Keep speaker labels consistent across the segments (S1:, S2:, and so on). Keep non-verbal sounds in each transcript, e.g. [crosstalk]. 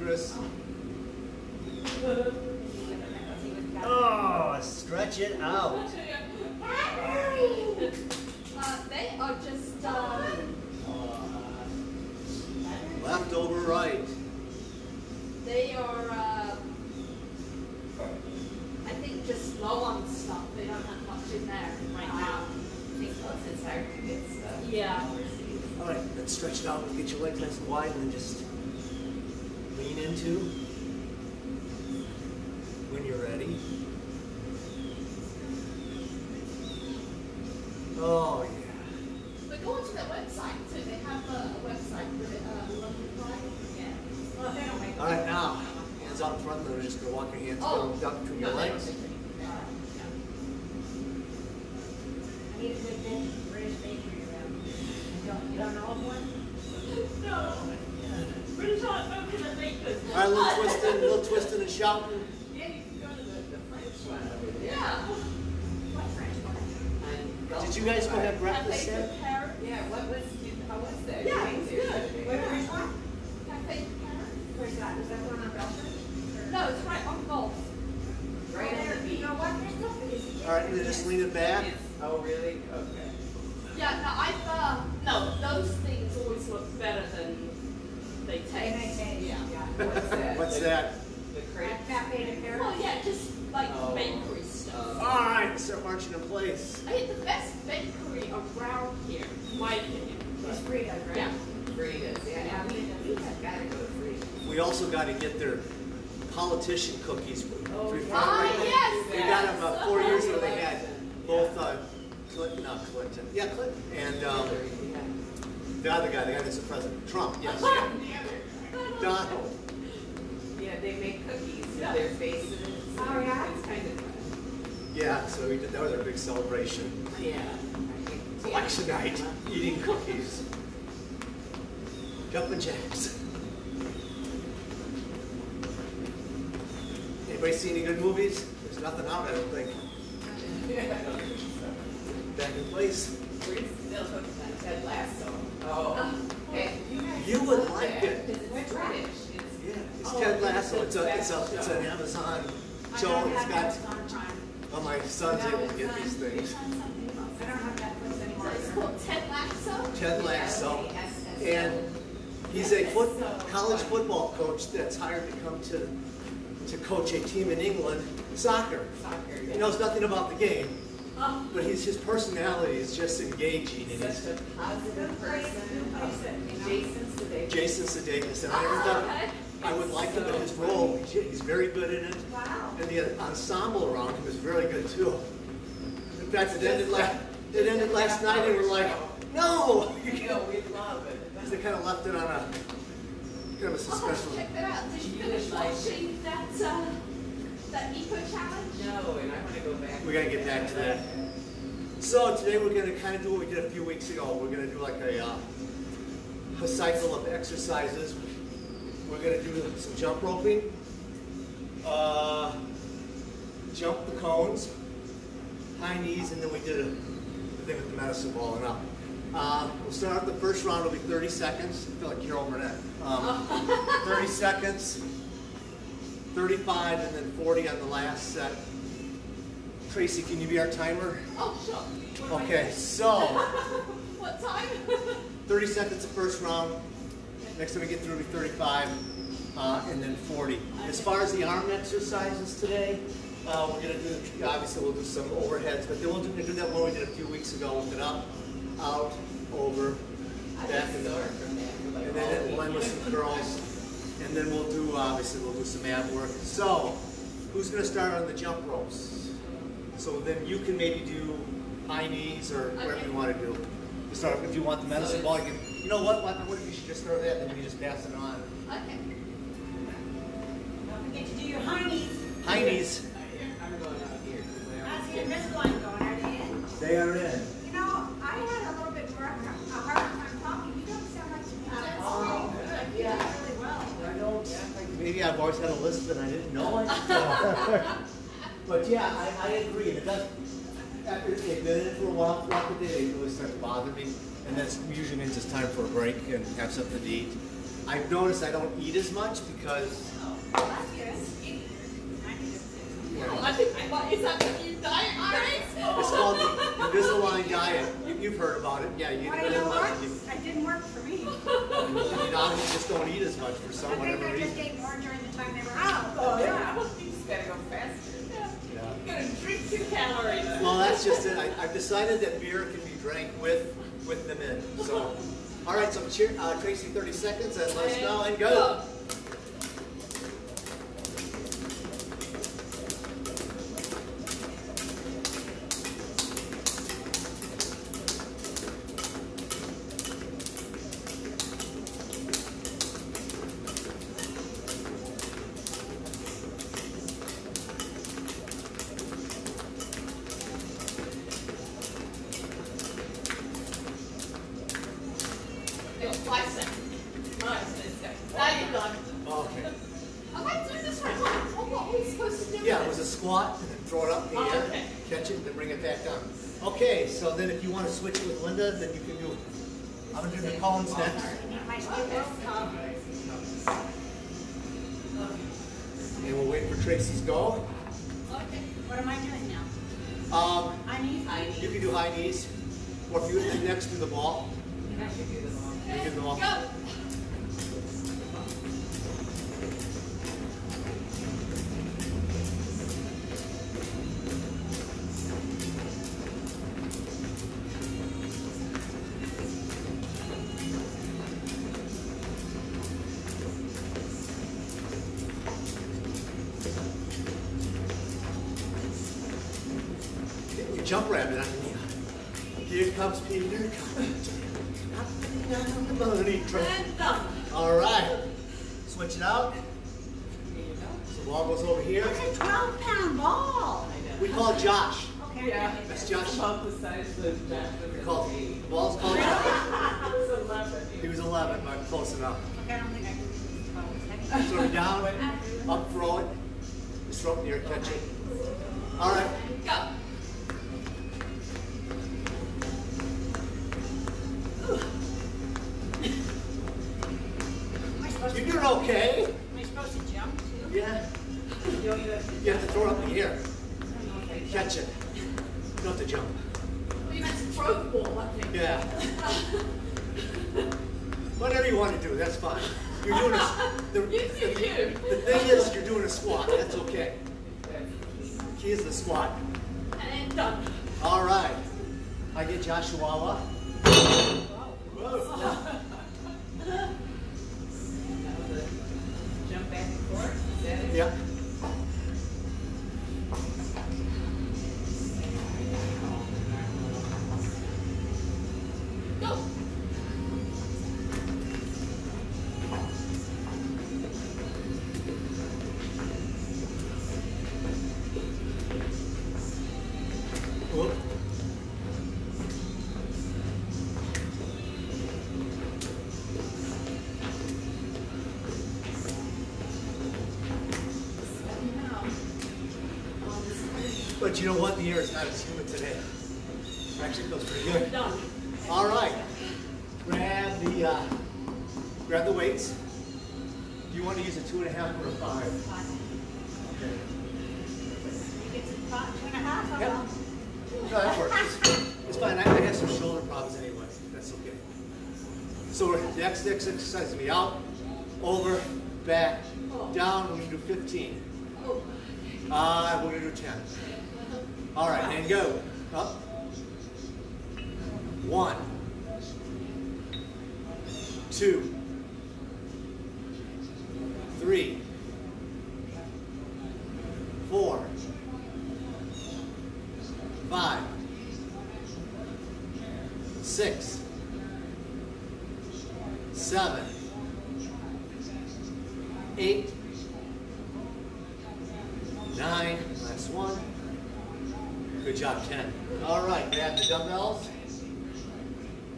S1: Chris. Oh, stretch it out.
S2: Uh, they are just, uh,
S1: Left over right.
S2: they are, uh, I think just low on stuff. They don't have much in there right now.
S3: I think once it's hard stuff.
S2: Yeah.
S1: All right, let's stretch it out and get your legs nice and wide and then just lean into when you're ready. Oh, yeah.
S2: But go onto their website too. They have a, a website for it, uh,
S3: Yeah. Well, they don't make.
S1: All right, now, hands out in front, and then we're just going to walk your hands
S2: Oh.
S1: down, down between your
S2: No, they don't
S1: legs.
S2: make.
S3: I need a good bench, British bakery around. You don't, you don't know of one?
S2: No. British Hot Milk and the Bakers.
S1: All right, a little twisting, a little twisting and shouting.
S3: Yeah, you can go to the, the French one over there.
S2: Yeah.
S3: What French one? On
S1: Did you guys go have
S2: Have
S1: breakfast
S2: they
S1: yet?
S3: Yeah, what was, how was that?
S2: Yeah,
S3: You
S2: it's
S3: went
S2: good.
S3: to-
S4: Where, which one?
S2: Have they prepared?
S4: Where's that? Is that the one on Belfast?
S2: No, it's right on golf.
S3: Right on the
S4: You
S3: beach.
S4: know what? There's nothing.
S1: All right, and then just lean it back.
S3: Oh, really? Okay.
S2: Yeah, no, I've, uh, no, those things always look better than they taste.
S4: They may taste,
S2: Yeah.
S4: yeah.
S3: What's that?
S1: What's
S3: The-
S1: that?
S3: The crepe?
S4: Cafe de Paris.
S2: Well, yeah, just like
S3: Oh.
S2: bakery stuff.
S1: All right, start marching in place.
S2: I mean, the best bakery around here, in my opinion.
S4: It's Frida's, right?
S2: Yeah.
S3: Frida's, yeah, yeah, we, we have gotta go to Frida's.
S1: We also got to get their politician cookies.
S3: Oh,
S1: We
S3: yeah.
S1: finally-
S2: Ah, yes,
S1: We got them about four years ago. They had both uh, Clinton, not Clinton, yeah, Clinton, and um, the other guy, the guy that's the president, Trump, yes, [laughs] Donald.
S3: Yeah, they make cookies with
S2: Yeah.
S3: their faces.
S4: Oh, yeah?
S3: It's kind of,
S1: Yeah, so we did, that was our big celebration.
S3: yeah. I
S1: Election night, eating cookies. Jumping jacks. Anybody see any good movies? There's nothing out, I don't think. [laughs] Back in place.
S3: We're still hooked on Ted Lasso. Oh. Um, hey,
S1: You would like it.
S3: It's British.
S1: Yeah, it's
S3: Oh,
S1: Ted Lasso.
S3: it's
S1: It's
S3: a
S1: a, it's a, it's an Amazon show.
S4: don't
S1: It's
S4: have
S1: got, oh, my son's able to get these things.
S4: I don't have Netflix anymore.
S2: It's called Ted Lasso?
S1: Ted Lasso.
S3: L-A-S-S-O.
S1: And he's a foot, college football coach that's hired to come to, to coach a team in England, soccer.
S3: Soccer.
S1: He knows nothing about the game,
S2: Oh,
S1: but his, his personality is just engaging and
S3: Such a positive person.
S4: Um, Jason.
S3: Jason Sudeikis.
S1: Jason Sudeikis. And I oh, never thought
S2: okay.
S1: I would like him in his role. He's, he's very good in it.
S4: Wow.
S1: And the ensemble around him is very good too. In fact, it ended last, it ended last night and we're like, [laughs] no!
S3: You know, we love it. [laughs]
S1: Because they kind of left it on a, kind of a
S2: I'll have to
S1: suspension.
S2: check that out. Did you
S3: You
S2: finish
S3: would like it.
S2: watching that, uh, that eco challenge?
S3: No, and I want to go back.
S1: We gotta get back to that. So today we're gonna kind of do what we did a few weeks ago. We're gonna do like a, uh, a cycle of exercises. We're gonna do some jump roping, uh, jump the cones, high knees, and then we did a, the thing with the medicine ball and up. Uh, we'll start out the first round, it'll be 30 seconds. I feel like Carol Burnett. Um, 30 seconds, 35, and then 40 on the last set. Tracy, can you be our timer?
S2: Oh, sure. What
S1: Okay, so [laughs]
S2: What time? [laughs]
S1: 30 seconds the first round. Next time we get through, it'll be 35, uh, and then 40. As far as the arm exercises today, uh, we're gonna do, obviously we'll do some overheads, but then we'll do, do that one we did a few weeks ago with it up, out, over, back and
S3: sore
S1: And then it'll end with some curls. And then we'll do, obviously, we'll do some ab work. So, who's gonna start on the jump ropes? So then you can maybe do high knees or whatever
S2: Okay.
S1: you wanna do. Start, if you want the medicine ball, you can, you know what, what, what if you should just start that, and then you can just pass it on.
S2: Okay.
S4: Don't forget to do your high knees.
S1: High knees,
S3: I'm going out here. I already-
S4: the Invisalign going? Are they in?
S1: they are in.
S4: You know, I had a little bit more, a hard time talking. You don't sound like you have.
S2: Oh,
S4: You did really well.
S1: I don't, maybe I've always had a list and I didn't know it. [laughs] But yeah, I, I agree, and it does, after they've been in it for a while throughout the day, they really start to bother me. and that usually means it's time for a break and have something to eat. I've noticed I don't eat as much because
S4: Oh, that's good. I need to-
S2: I think, what, is that the new diet craze?
S1: it's called the Invisalign diet. You, you've heard about it, yeah. You,
S5: Well, you know what? It didn't work for me. [laughs]
S1: you obviously just don't eat as much for
S5: I
S1: some
S5: think
S1: whatever
S5: I just
S1: reason.
S5: ate more during the time they were out.
S2: Oh, yeah. You just gotta go faster.
S1: Yeah.
S2: You gotta drink your calories.
S1: Well, that's just it. I, I've decided that beer can be drank with with them in. So, all right. So, cheer, uh, Tracy, 30 seconds, and let's go and go. Jump rabbit underneath. Here comes Peter. Down the bunny track.
S2: And done.
S1: All right. Switch it out.
S2: There you go.
S1: So the ball goes over here.
S4: It's a twelve pound ball.
S1: We call Josh.
S4: Okay.
S2: Yeah.
S1: That's Josh.
S2: About the size of that.
S1: We call the ball's called [laughs] Josh.
S2: It's eleven.
S1: He was 11, but close enough.
S4: Okay, I don't think I can do this. Oh,
S1: throw it down, [laughs] up, throw it. Just throw it in the air, catch it. All right.
S2: Done. [laughs]
S1: All right. I get Joshua.
S2: Jump back and forth. Is that it?
S1: Yeah. You know what? The air is not as humid today. Actually, feels pretty good. All right. Grab the uh, grab the weights. Do you want to use a two and a half or a five? Okay.
S4: You get to five, two and a half,
S1: Yep. No, that works. It's, fine. I, I have some shoulder problems anyway. That's okay. So we're, the next exercise is be out, over, back, down. We're gonna do 15.
S2: Oh.
S1: Uh, we're gonna do 10. All right, and go. Up. One. Two. Three. Four. Five. Six. Seven. Eight. Nine. Last one. Good job, 10. All right, grab the dumbbells.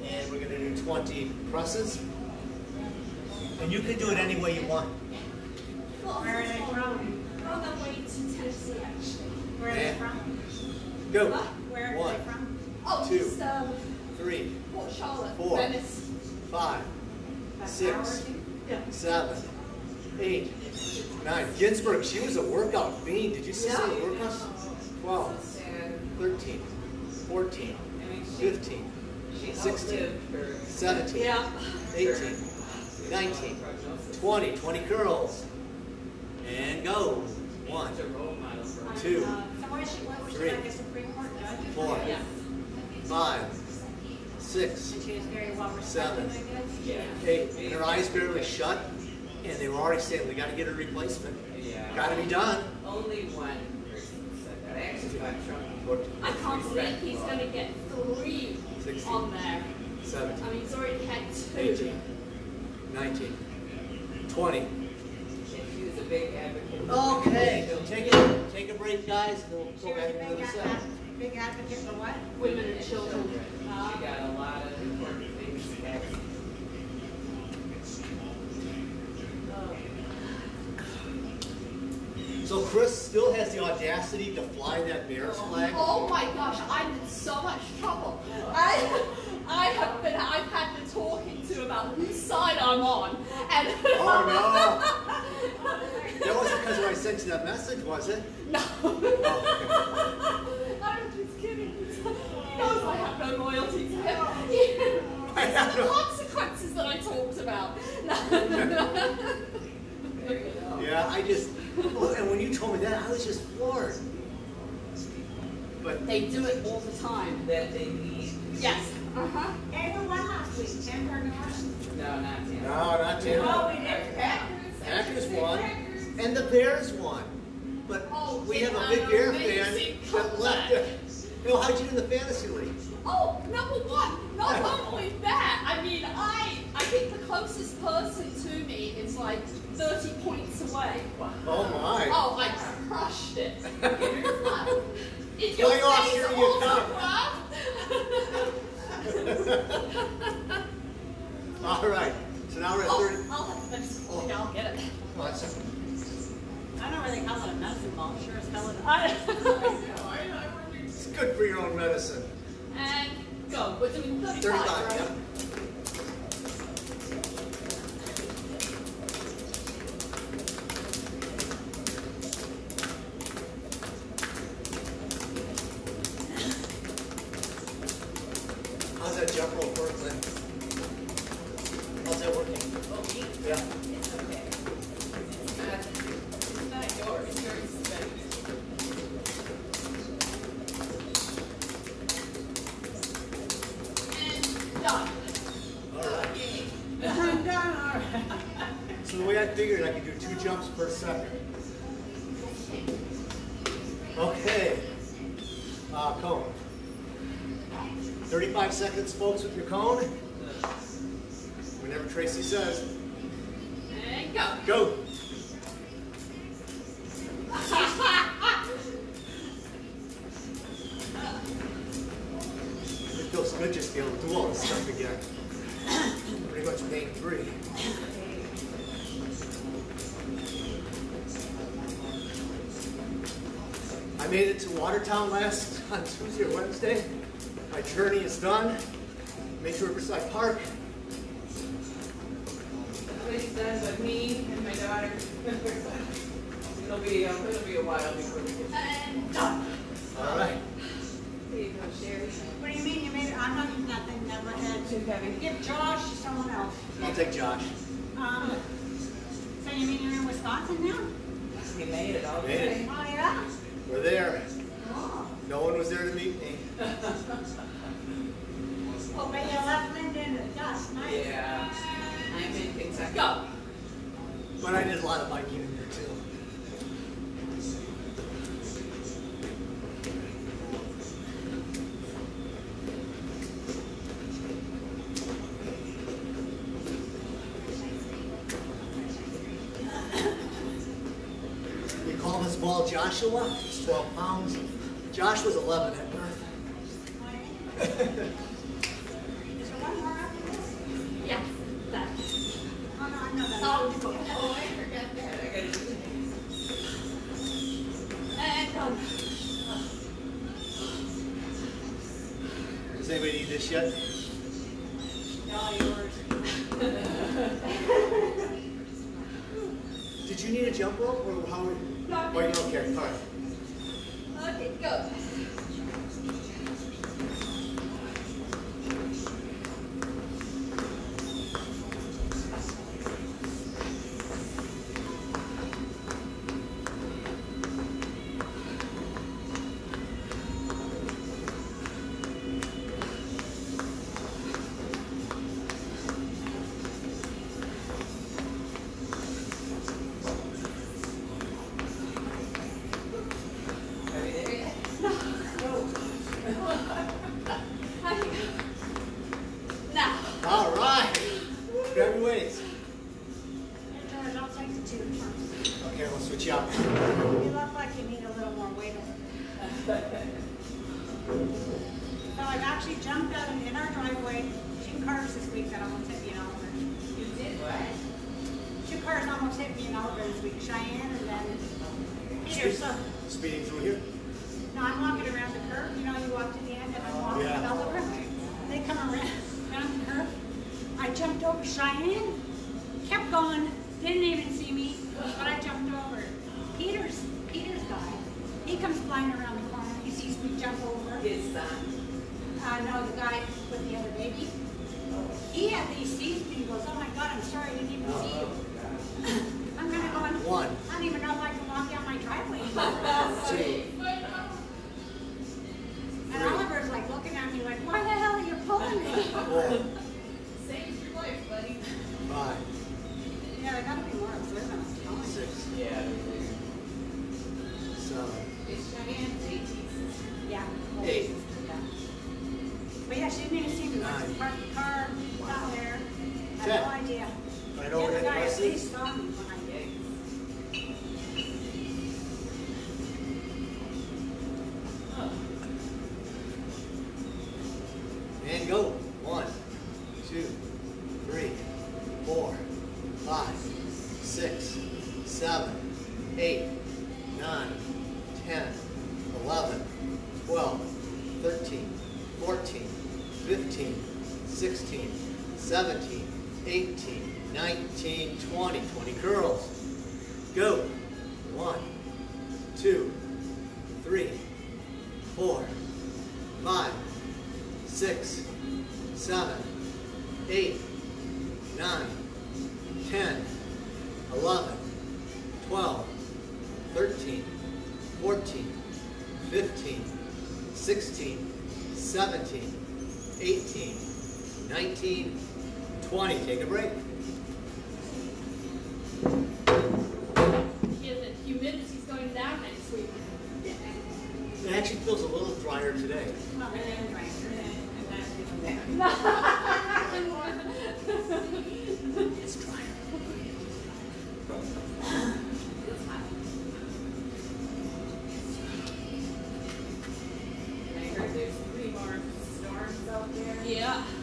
S1: And we're gonna do 20 presses. And you can do it any way you want.
S4: Where are they from?
S2: On the way to Tennessee, actually.
S4: Where are they
S1: Yeah.
S4: from?
S1: Go.
S2: What?
S4: Where are
S1: One.
S4: they from?
S2: Oh,
S1: Two.
S2: just, um,
S1: three,
S2: Port Charlotte,
S1: Four.
S2: Venice.
S1: five,
S4: About
S1: Six.
S4: an hour or two?
S2: Yeah.
S1: seven, eight, nine. Ginsburg, she was a workout fiend. Did you see some
S2: Yeah.
S1: workouts? Twelve, thirteen, fourteen, fifteen,
S3: She
S1: Sixteen. seventeen, 18, 19, 20, 20 curls. And go. One,
S3: She's a role model for
S1: Two.
S4: So where's she, what was she a Supreme Court judge?
S1: Four. Five, six,
S4: And she was very well
S1: Seven.
S4: respected, I guess?
S3: Yeah.
S1: eight. And her eyes barely shut. And they were already saying, we got to get a replacement.
S3: Yeah.
S1: Got to be done.
S3: Only one person said that. I actually got Trump.
S2: I can't believe he's going to get three
S1: Sixteen.
S2: on there.
S1: 17,
S2: I mean, he's already had two.
S1: 18, 19, 20.
S3: And a big advocate.
S1: Okay,
S3: children.
S1: take it, take a break, guys, we'll go back
S4: a
S1: into
S4: big,
S1: the
S4: ad-
S1: set.
S4: big advocate for what?
S2: Women and children.
S3: She
S2: Uh,
S3: got a lot of important
S1: So Chris still has the audacity to fly that Bears oh, flag?
S2: Oh my gosh, I'm in so much trouble. I, I have been, I've had been talking to about whose side I'm on, and
S1: Oh, no! [laughs] That wasn't because I sent you that message, was it?
S2: no,
S1: Oh,
S2: I'm just kidding. He knows I have no loyalty to him.
S1: I have
S2: the
S1: no-
S2: consequences that I talked about.
S3: There you go.
S1: Yeah, I just, oh, and when you told me that, I was just floored. But,
S2: they do it all the time.
S3: That they need.
S2: Yes. Uh huh.
S4: Hey, who won last week, Tim or Norris?
S3: No, not him.
S1: no, not Tim.
S4: Oh, we did.
S2: Packers.
S1: Packers won, and the Bears won. But
S2: Oh,
S1: we have a big Bear fan that left
S2: comeback.
S1: it. You know, how'd you do in the fantasy league?
S2: Oh, number one. Not only that, I mean, I I think the closest person to me is like 30 points away.
S1: Oh my.
S2: Oh, I crushed it. [laughs] In your
S1: Playoffs,
S2: face,
S1: here you
S2: autograph.
S1: All right, so now we're at
S2: Oh,
S1: 30.
S2: I'll have the next one. I'll get it.
S1: Awesome.
S4: I don't really call it a medicine ball, sure as hell it [laughs] is.
S2: I, I.
S1: It's good for your own medicine.
S2: And go. We're doing 35,
S1: 35,
S2: right?
S1: yep. 35 seconds, folks, with your cone. Whenever Tracy says,
S2: And go.
S1: go. It feels good just to be able to do all this stuff again. Pretty much main three. I made it to Watertown last [laughs] on Tuesday or Wednesday. My journey is done. Made to Riverside Park.
S3: Everybody's done but me and my daughter. [laughs] It'll be, um, it'll be a while before we get.
S2: And done.
S1: All right.
S3: Here you go, Sherry.
S4: What do you mean, you made it, I'm not using that thing, never had.
S3: Too heavy.
S4: Give Josh to someone else.
S1: I'll take Josh.
S4: Um, so you mean you're in Wisconsin now?
S3: We made it all the way.
S4: Oh, yeah?
S1: We're there.
S4: Oh.
S1: No one was there to meet me. [laughs]
S4: Oh, but you left Linda in the dust, nice.
S3: Yeah. I'm in Kentucky.
S2: Go.
S1: But I did a lot of biking in there too. We call this ball Joshua. He's 12 pounds. Josh was 11 Does anybody need this yet? [laughs] Did you need a jump rope or how? Are you? No. Oh,
S2: okay.
S1: All right. Okay,
S4: go. almost me in Oliver this. Cheyenne and then here. So
S1: speeding through here.
S4: No, I'm walking around the curve. You know, you walk to the end, and I'm walking
S1: yeah.
S4: in Oliver. They come around, around the curve. I jumped over Cheyenne. Kept going. Didn't even see me, but I jumped over. Peter's Peter's guy. He comes flying around the corner. He sees me jump over.
S3: His son.
S4: Uh, no, the guy with the other baby. He at least sees me he goes, "Oh my God, I'm sorry, I didn't even see you." I'm gonna go.
S1: One.
S4: I don't even know if I can walk down my driveway. [laughs]
S1: Two.
S4: And Oliver's like looking at me like, why the hell are you pulling me? [laughs] [laughs]
S3: Save your life, buddy.
S1: Five.
S4: Yeah,
S1: Six.
S4: Yeah.
S1: Seven.
S3: out there.
S2: Yeah.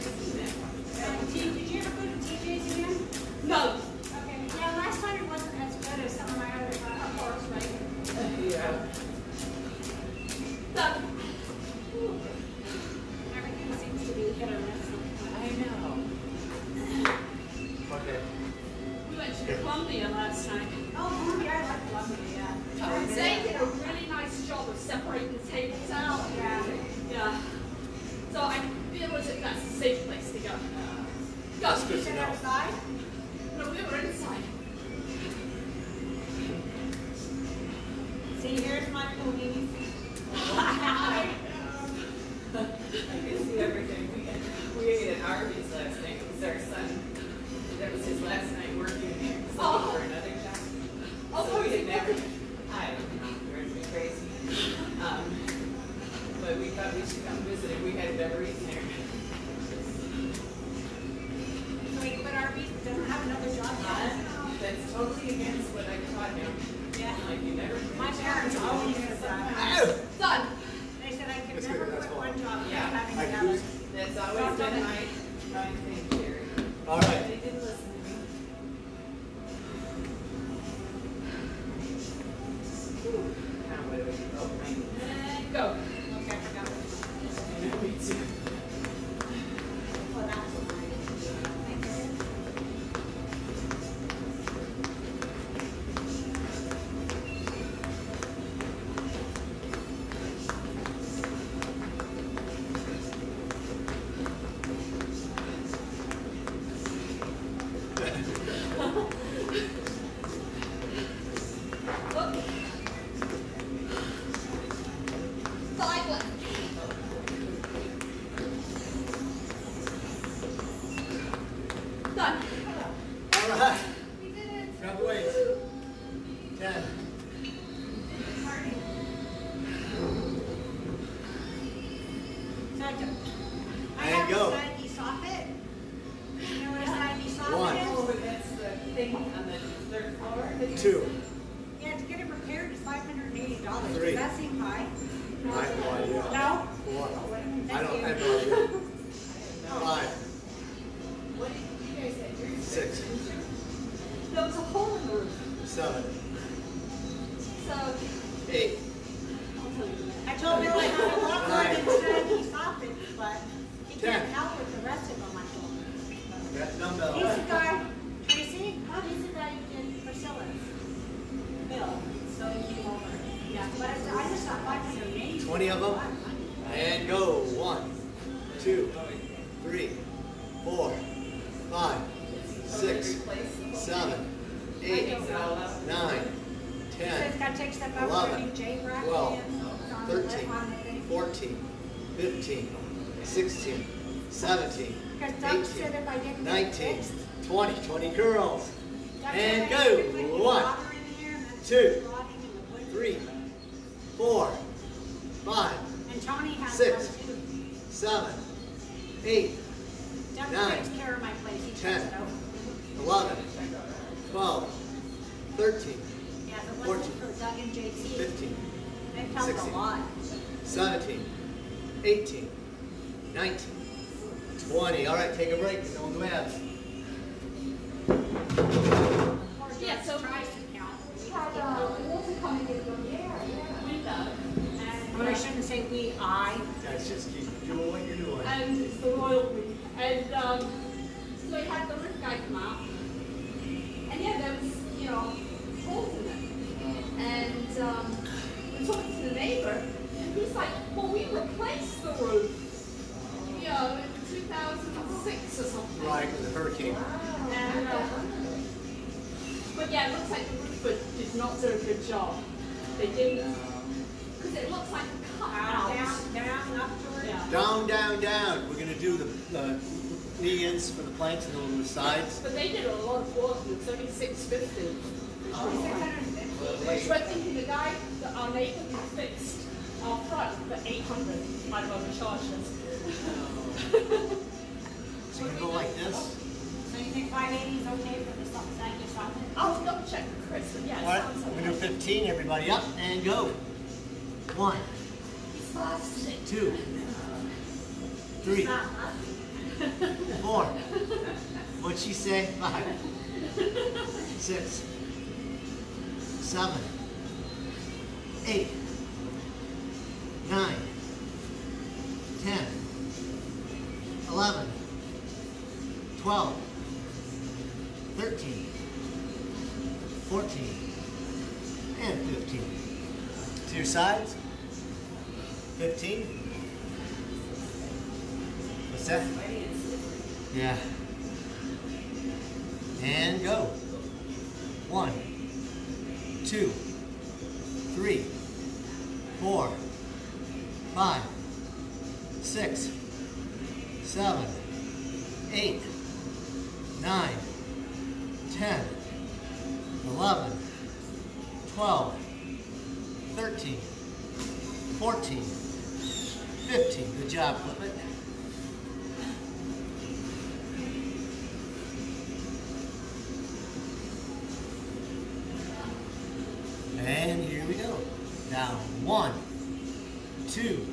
S4: やめてい
S3: い? totally against what I taught him.
S4: Yeah.
S3: Like you never.
S4: My parents always said that.
S2: Son.
S4: They said I could
S1: it's
S4: never
S1: good.
S4: quit one job without yeah.
S1: having
S4: another.
S3: That's always been my, my thing here.
S1: All right. two. six, seven, eight, nine, ten, eleven, twelve, thirteen, fourteen, fifteen, sixteen, seventeen, eighteen, nineteen, twenty. All right, take a break.
S2: Don't do abs. Fifty.
S1: Oh.
S2: Which we're thinking the guy, that our neighbour who fixed our front for eight hundred might have overcharged us. [laughs]
S1: So you go like this.
S4: So you think five eighty is okay for the something, like this something?
S2: I'll double check with Chris, but yeah,
S1: All right, we're gonna do 15. Everybody up and go. One, two, three, four. What'd she say? Five, six, seven, eight, nine, ten, eleven, twelve, thirteen, fourteen, and fifteen. To your sides. Fifteen. What's that? Yeah. And go. One, two, three, four, five, six, seven, eight, nine, ten, eleven, twelve, thirteen, fourteen, fifteen. Good job. And One, two,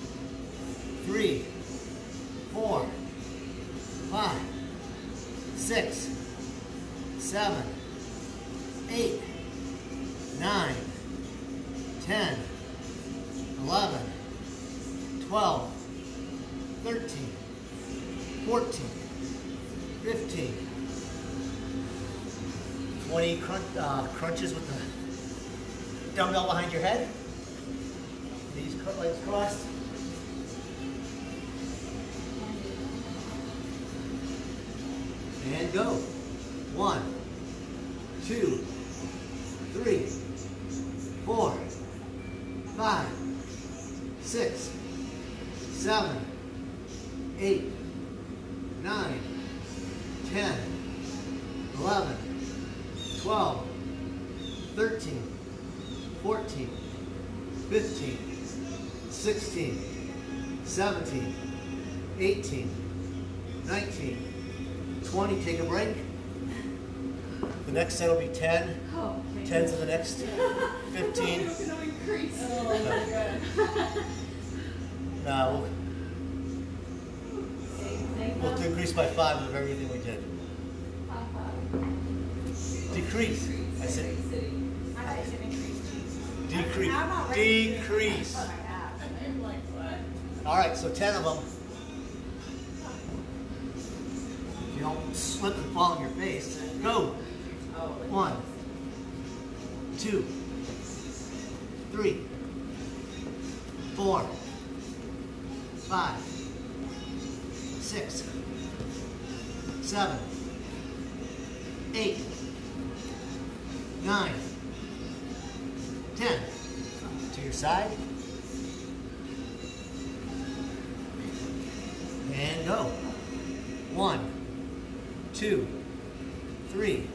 S1: five, six, seven, eight, nine, ten, eleven, twelve, thirteen. 14, 15, 16, 17, 18, 19, 20. Take a break. The next set will be 10.
S2: Oh, thank
S1: 10 to the next [laughs] 15. [laughs]
S2: you. We're gonna increase.
S1: No, we'll, we'll decrease by 5 of everything we did. Decrease. I said
S4: I thought you said increase.
S1: decrease.
S4: I'm not ready.
S1: Decrease.
S2: I'm like, what?
S1: All right, so 10 of them. You don't slip and fall on your face. Go. One, two, three, four, five, six, seven, eight, nine, ten. To your side. And go. One, two, three,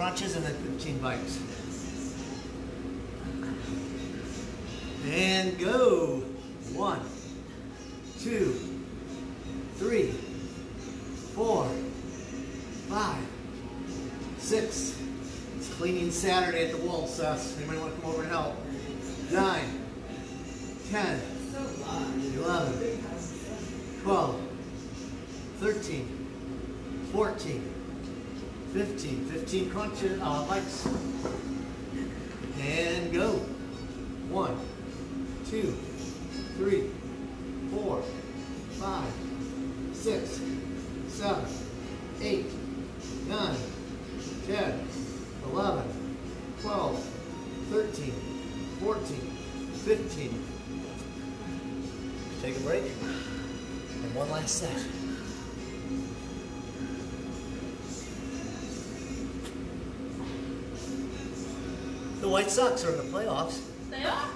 S1: crunches and then 15 bikes. And go. One, two, three, four, five, Six. It's cleaning Saturday at the Wolves. Uh, anybody want to come over and help? Nine. Ten. Eleven. Twelve. Thirteen. Fourteen. Fifteen. Fifteen crunches. Uh, bikes. And go. One. White Sox are in the playoffs.
S2: They are?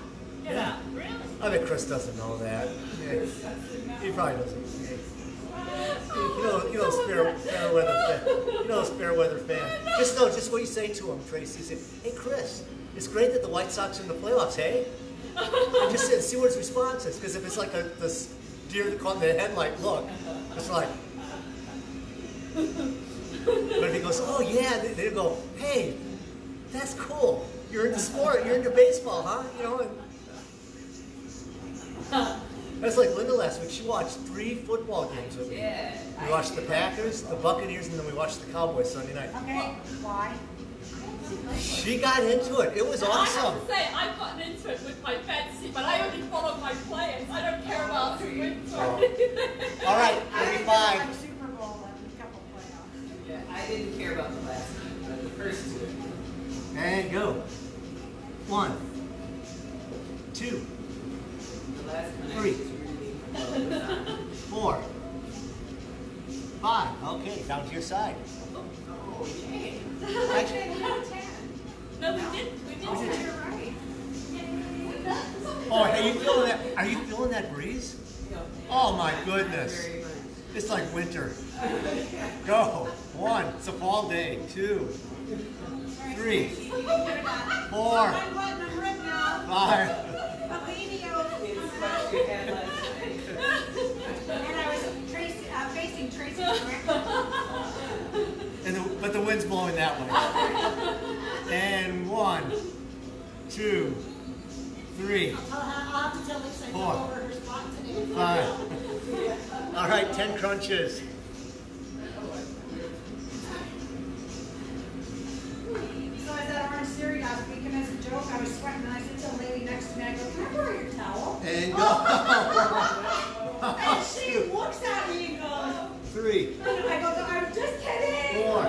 S2: Get
S1: Yeah.
S2: out. Really?
S1: I bet Chris doesn't know that. Yeah. He probably doesn't. You know, you know, spare, fair weather fan. You know, spare weather fan. Just know, just what you say to him, Tracy. Say, "Hey, Chris, it's great that the White Sox are in the playoffs, hey?" And just say, see what his response is, because if it's like a this deer that caught in the headlight look, it's like. But if he goes, "Oh yeah," they, they go, "Hey, that's cool. You're into sport. You're into baseball, huh?" You know. And, [laughs] that's like Linda last week. She watched three football games with me.
S3: Yeah.
S1: We watched the Packers, the Buccaneers, and then we watched the Cowboys Sunday night.
S4: Okay, why?
S1: She got into it. It was
S2: I
S1: awesome.
S2: have to say, I've gotten into it with my fantasy, but I only follow my players. I don't care about who wins or
S1: Oh.
S2: anything. [laughs]
S1: All right,
S4: I
S1: maybe
S4: did
S1: five.
S4: Super Bowl and a couple playoffs.
S3: Yeah, I didn't care about the last one, but the first two.
S1: And go. One, two,
S3: The last one I
S1: Three.
S3: was really well, was on.
S1: four, five. Okay, down to your side.
S3: Oh.
S1: Actually,
S2: No, we did. We did.
S1: We did.
S2: You're right.
S1: oh, are you feeling that? Are you feeling that breeze? Oh my goodness. It's like winter. Go. One. It's a fall day. Two, three, four, five.
S5: And
S1: the, but the wind's blowing that way. And one, two, three, Four. five. All right, ten crunches.
S5: Orange Theory last week, and as a joke, I was sweating, and I said to the lady next to me, I go, can I borrow your towel?
S1: And go.
S5: And she looks at me and goes,
S1: Three,
S5: and I go, I was just kidding.
S1: four,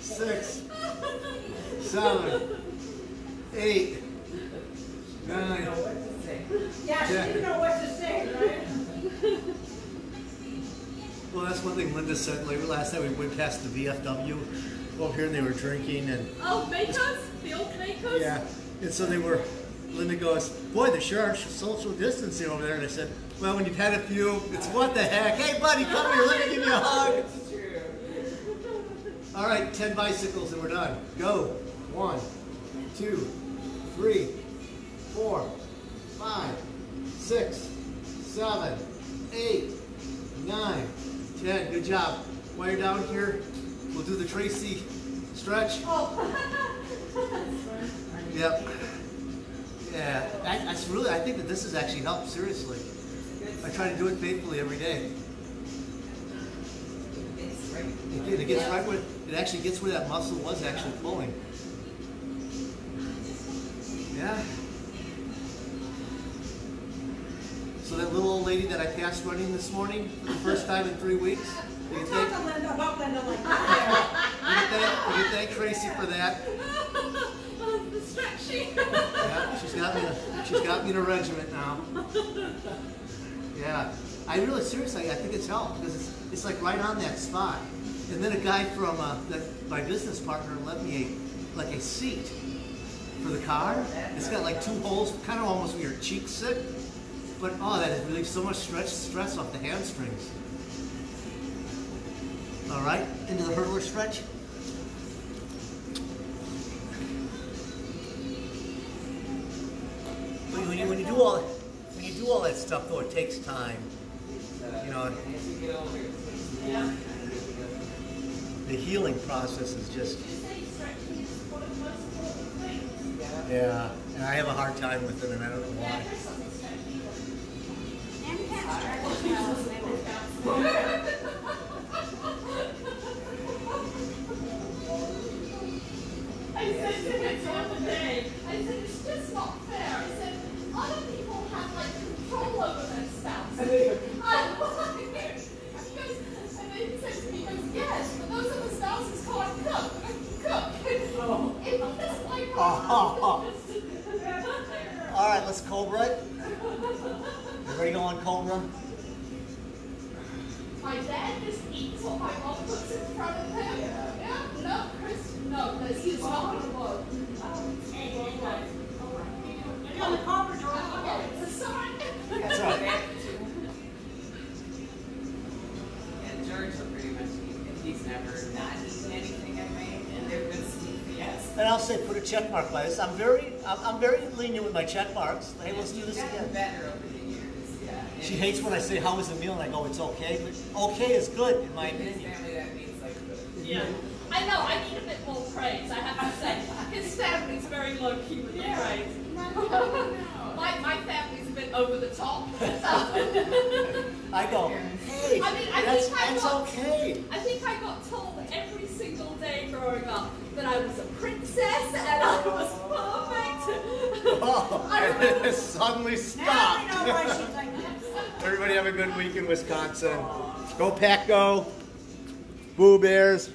S1: six, seven, eight,
S3: I
S1: nine.
S3: don't know what to say.
S5: Yeah, she didn't know what to say, right?
S1: Well, that's one thing Linda said. Like last night we went past the VFW over here and they were drinking and
S2: Oh, makers? The old makers?
S1: yeah. And so they were. Linda goes, "Boy, sure are social distancing over there." And I said, "Well, when you've had a few, it's what the heck? Hey, buddy, come here. Let me give you a hug." [laughs] All right, 10 bicycles and we're done. Go. One, two, three, four, five, six, seven, eight, nine, ten. Good job. While you're down here, we'll do the Tracy stretch. Oh. [laughs] Yep. Yeah, I, I really, I think that this has actually helped, seriously. I try to do it faithfully every day. It, it gets right where, it actually gets where that muscle was actually pulling. Yeah. So that little old lady that I passed running this morning for the first time in three weeks, you
S5: Talk
S1: thank,
S5: to Linda about Linda like that.
S1: you thank, you thank Tracy for that. [laughs]
S2: Oh, the.
S1: Yeah, she's got me, in a, she's got me in a regiment now. Yeah, I really seriously, I think it's helped because it's, it's like right on that spot. And then a guy from uh, that, my business partner lent me a, like a seat for the car. It's got like two holes, kind of almost where your cheeks sit. But oh, that has relieved so much stretch stress off the hamstrings. All right, into the hurdler stretch. When you, when you do all when you do all that stuff though, it takes time. You know- the healing process is just.
S3: Yeah.
S1: and I have a hard time with it, and I don't know why.
S4: And
S1: I'll say put a check mark by this. I'm very, I'm, I'm very lenient with my check marks. Hey, let's do this again.
S3: better over the years, yeah.
S1: She hates when I say how was the meal, and I go it's okay, but okay is good in my opinion.
S3: family, that means like good.
S2: Yeah, I know, I need a bit more praise, I have to say. His family's very low key with the praise. [laughs] My, my family's a bit over the top. [laughs]
S1: I go, hey,
S2: I mean, I
S1: that's,
S2: think I
S1: that's
S2: got-
S1: okay.
S2: I think I got told every single day growing up that I was a princess and I was oh. perfect.
S1: Oh, [laughs]
S2: I
S1: and then
S2: remember-
S1: it suddenly
S4: Now I know why she's like this.
S1: Everybody have a good week in Wisconsin. Go Pack Go. Boo Bears.